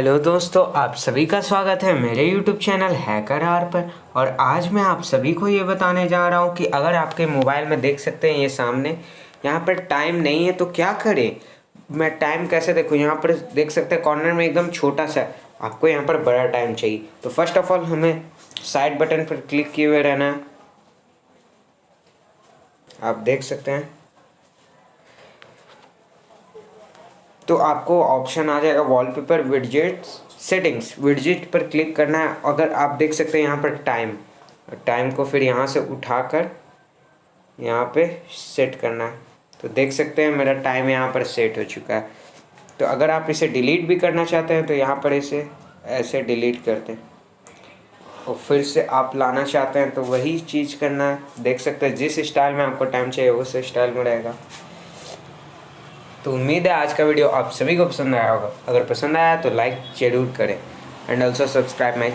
Hello दोस्तों, आप सभी का स्वागत है मेरे यूट्यूब चैनल हैकर आर पर। और आज मैं आप सभी को ये बताने जा रहा हूँ कि अगर आपके मोबाइल में देख सकते हैं ये सामने, यहाँ पर टाइम नहीं है तो क्या करें? मैं टाइम कैसे देखूँ? यहाँ पर देख सकते हैं कॉर्नर में एकदम छोटा सा, आपको यहाँ पर बड़ा टाइम चाहिए। तो फ़र्स्ट ऑफ़ ऑल हमें साइड बटन पर क्लिक किए हुए रहना है। आप देख सकते हैं। तो आपको ऑप्शन आ जाएगा वॉलपेपर विडजेट्स सेटिंग्स विडजेट पर क्लिक करना है। अगर आप देख सकते हैं यहाँ पर टाइम टाइम को फिर यहाँ से उठाकर यहाँ पे सेट करना है। तो देख सकते हैं मेरा टाइम यहाँ पर सेट हो चुका है। तो अगर आप इसे डिलीट भी करना चाहते हैं तो यहाँ पर इसे ऐसे डिलीट करते हैं। और फिर से आप लाना चाहते हैं तो वही चीज़ करना है। देख सकते हैं जिस स्टाइल में आपको टाइम चाहिए, उस स्टाइल में रहेगा। तो उम्मीद है आज का वीडियो आप सभी को पसंद आया होगा। अगर पसंद आया तो लाइक ज़रूर करें। And also subscribe my